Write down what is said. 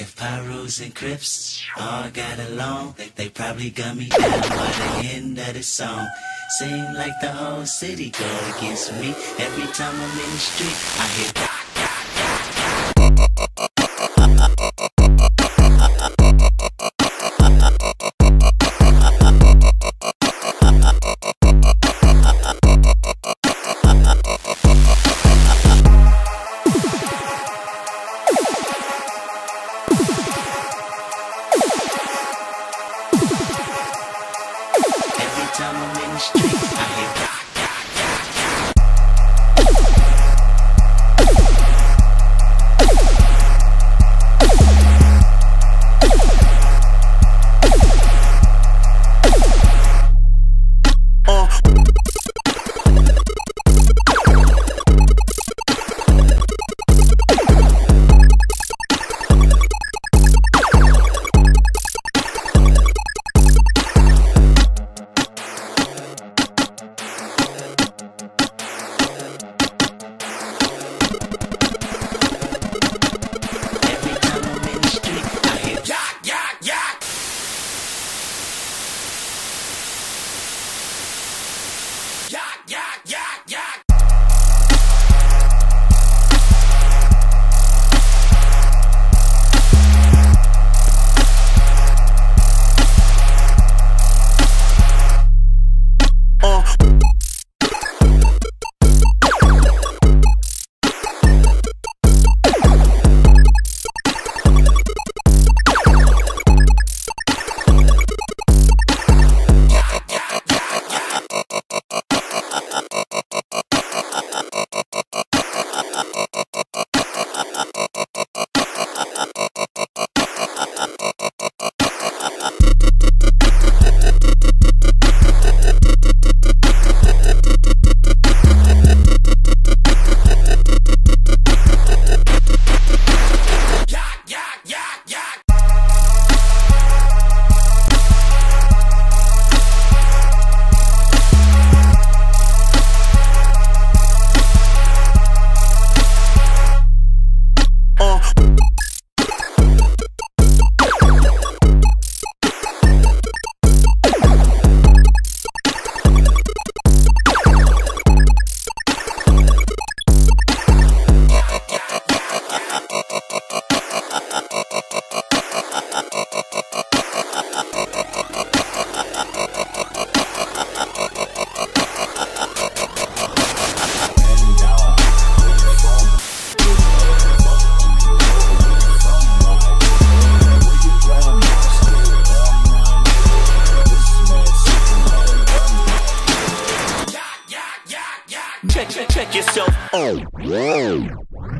If Pyrus and Crips all got along, they, they probably got me down by the end of the song. Seem like the whole city go against me. Every time I'm in the street, I hear. Street, Check, check, check yourself. Oh, whoa.